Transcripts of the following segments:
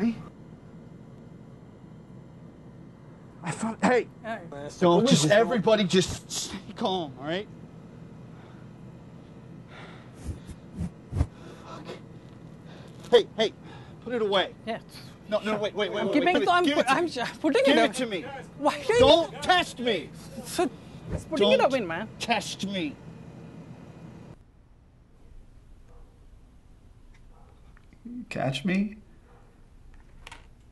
honey. I thought, hey, Hey. don't just everybody just stay calm, all right? Hey, hey, put it away. Yeah. No, no, wait, wait, wait, I'm wait. keeping wait, it. I'm, give it to I'm putting Give it. it to me. Why do you? Don't test me. So, it's putting Don't away, man. test me. Catch me?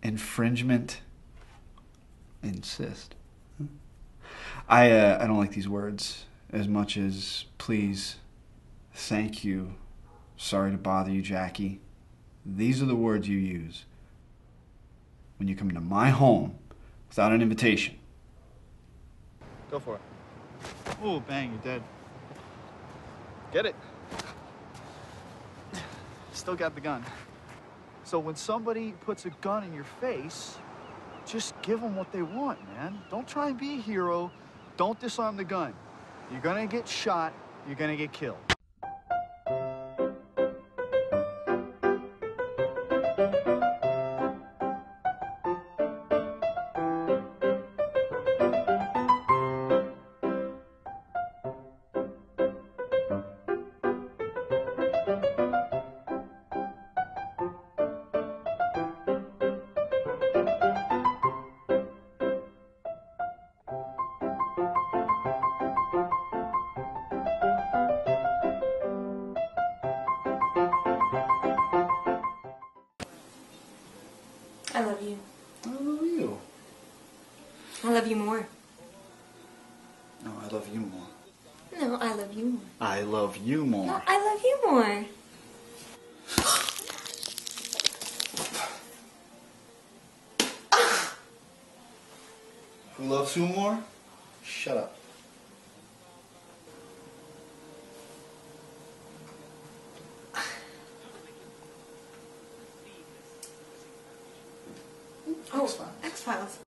Infringement. Insist. I uh, I don't like these words as much as please, thank you, sorry to bother you, Jackie. These are the words you use when you come to my home without an invitation. Go for it. Oh, bang, you're dead. Get it. Still got the gun. So when somebody puts a gun in your face, just give them what they want, man. Don't try and be a hero. Don't disarm the gun. You're gonna get shot, you're gonna get killed. I love you. I love you. I love you more. No, I love you more. No, I love you more. I love you more. No, I love you more. Who loves who more? Shut up. Oh, X Files.